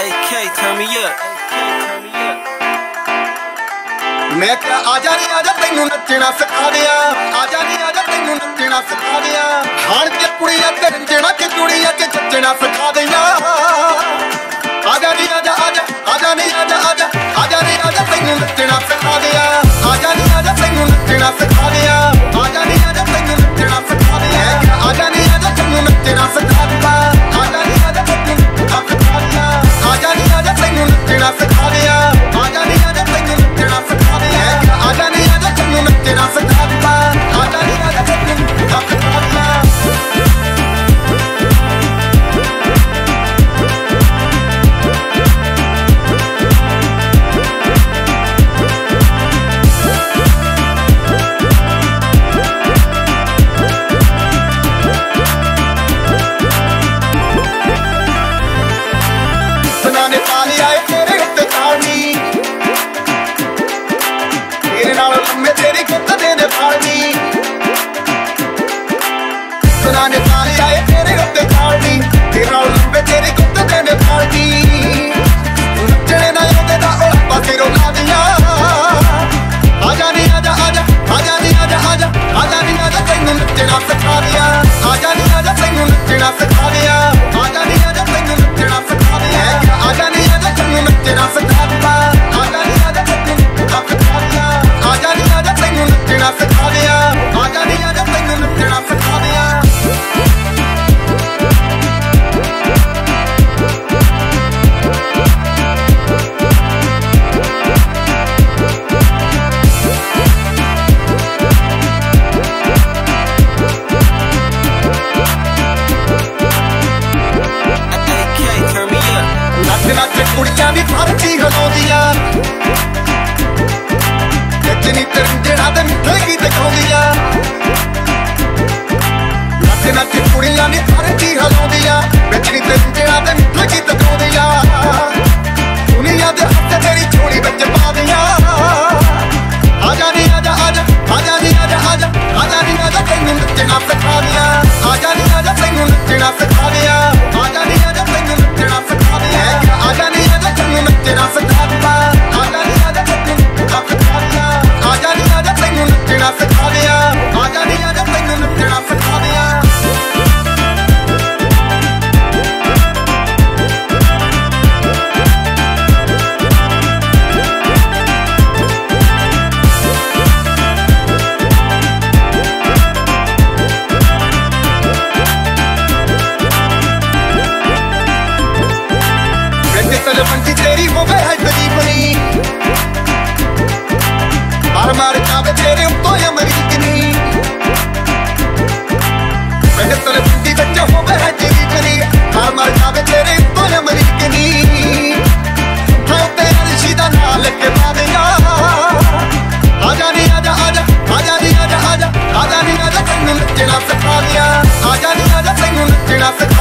AK, turn me up. ਮੈਂ ਕਿਹਾ ਆ ਜਾ ਰੇ ਆ ਜਾ ਤੈਨੂੰ ਨੱਚਣਾ ਸਿਖਾ ਦਿਆਂ ਮਰਦੀ ਹਲਾਉਂਦੀ ਆ ਜੱਜਨੀ ਤਰੰਜਣਾ ਤੇ ਮਿੱਠੇ ਗੀਤ ਗਾਉਂਦੀ ਆ ਨੱਚ ਨੱਚ ਕੁੜੀਆਂ ਨੇ ਸਾਰੇ I said,